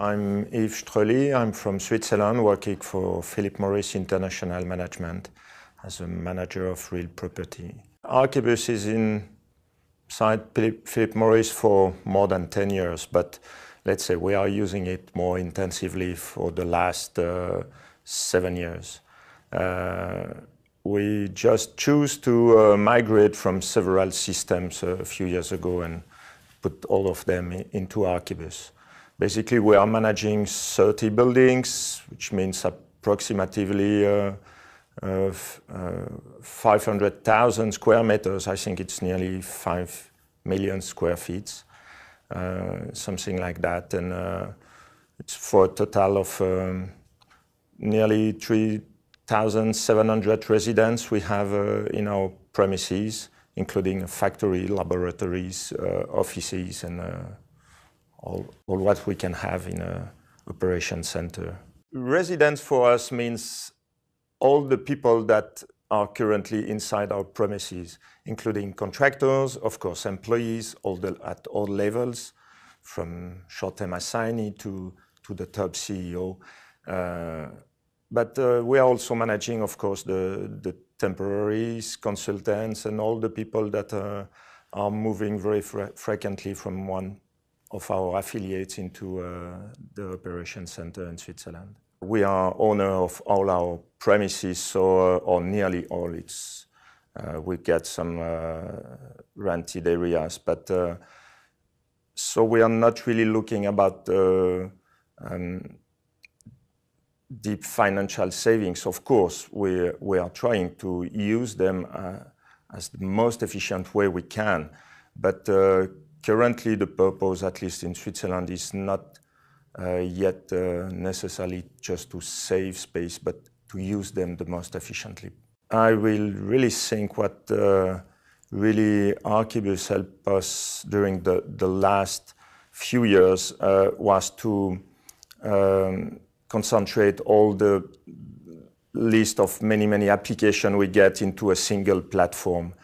I'm Yves Streuli. I'm from Switzerland, working for Philip Morris International Management as a manager of real property. Archibus is inside Philip Morris for more than 10 years, but let's say we are using it more intensively for the last uh, seven years. Uh, we just choose to uh, migrate from several systems a few years ago and put all of them into Archibus. Basically, we are managing 30 buildings, which means approximately uh, uh, 500,000 square meters. I think it's nearly 5 million square feet, uh, something like that. And uh, it's for a total of um, nearly 3,700 residents we have uh, in our premises, including a factory, laboratories, uh, offices, and uh, all, all what we can have in a operation center. Residence for us means all the people that are currently inside our premises, including contractors, of course, employees all the, at all levels, from short-term assignee to, to the top CEO. Uh, but uh, we are also managing, of course, the, the temporaries, consultants, and all the people that uh, are moving very fre frequently from one of our affiliates into uh, the operation center in Switzerland. We are owner of all our premises, so uh, or nearly all. It's uh, we get some rented areas, but so we are not really looking about uh, um, deep financial savings. Of course, we we are trying to use them as the most efficient way we can, but currently the purpose, at least in Switzerland, is not uh, yet uh, necessarily just to save space, but to use them the most efficiently. I will really think what uh, really Archibus helped us during the, the last few years uh, was to um, concentrate all the list of many, many applications we get into a single platform.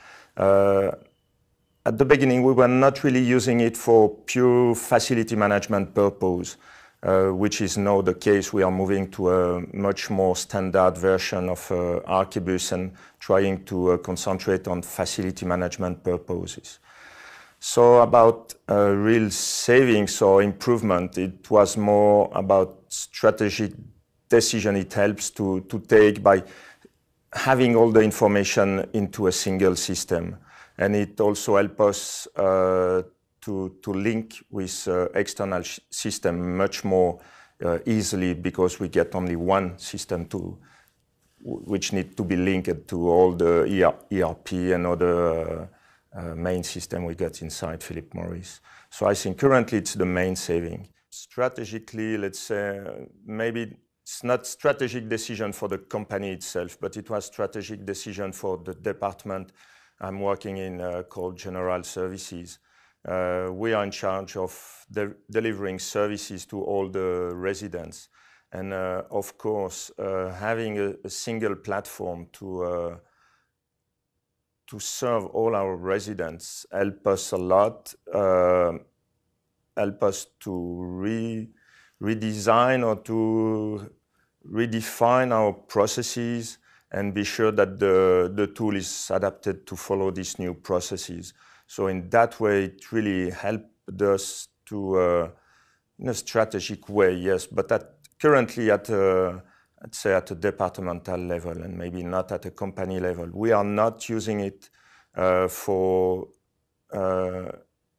At the beginning, we were not really using it for pure facility management purpose. Uh, which is now the case. We are moving to a much more standard version of uh, Archibus and trying to uh, concentrate on facility management purposes. So about uh, real savings or improvement, it was more about strategic decision it helps to, to take by having all the information into a single system. And it also helps us uh, to, to link with uh, external system much more uh, easily because we get only one system to which need to be linked to all the ERP and other main system we get inside Philip Morris. So I think currently it's the main saving. Strategically, let's say maybe it's not strategic decision for the company itself, but it was strategic decision for the department I'm working in uh, called General Services. Uh, we are in charge of de delivering services to all the residents. And uh, of course, uh, having a, a, single platform to, uh, to serve all our residents help us a lot, uh, help us to re redesign or to redefine our processes and be sure that the, the tool is adapted to follow these new processes. So in that way, it really helped us to, uh, in a strategic way, yes, but at, currently at a, I'd say at a departmental level and maybe not at a company level. We are not using it uh, for uh,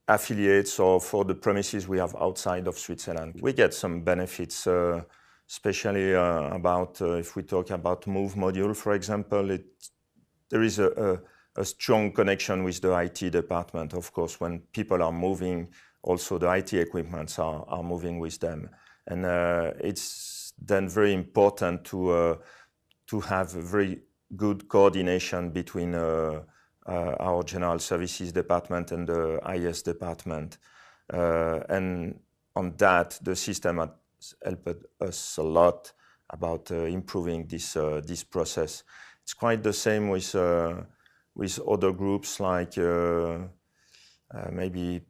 affiliates or for the premises we have outside of Switzerland. We get some benefits, uh, especially uh, about uh, if we talk about Move module, for example, it, there is a, a a strong connection with the IT department. Of course, when people are moving, also the IT equipments are, are moving with them. And uh, it's then very important to, uh, to have a very good coordination between uh, uh our general services department and the IS department. And on that, the system has helped us a lot about uh, improving this, this process. It's quite the same with with other groups like uh, uh, maybe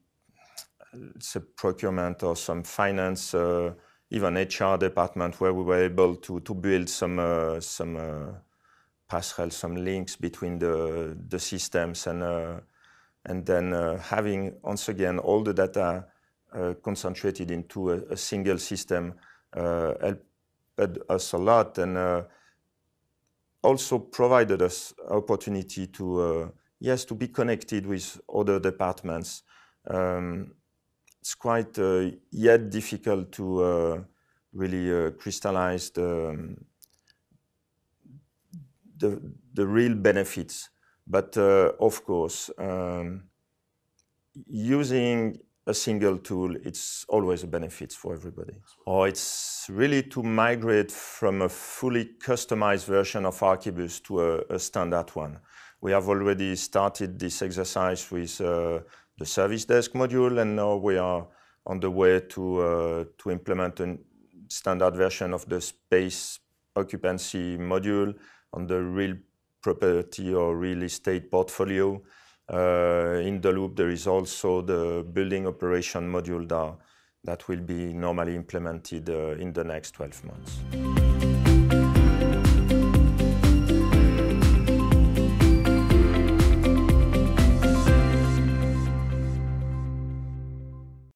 it's a procurement or some finance. Uh, even HR department where we were able to, to build some, uh, some uh, some links between the, the systems and, uh, and then uh, having, once again, all the data uh, concentrated into a, a single system uh, helped us a lot and also provided us opportunity to, yes, to be connected with other departments. Um, it's quite uh, yet difficult to uh, really uh, crystallize the, um, the, the real benefits. But of course, um, using a single tool, it's always a benefit for everybody. Or it's really to migrate from a fully customized version of Archibus to a, a standard one. We have already started this exercise with uh, the service desk module, and now we are on the way to, uh, to implement a standard version of the space occupancy module on the real property or real estate portfolio. Uh, in the loop, there is also the building operation module that, that will be normally implemented uh, in the next 12 months.